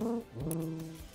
음, 음.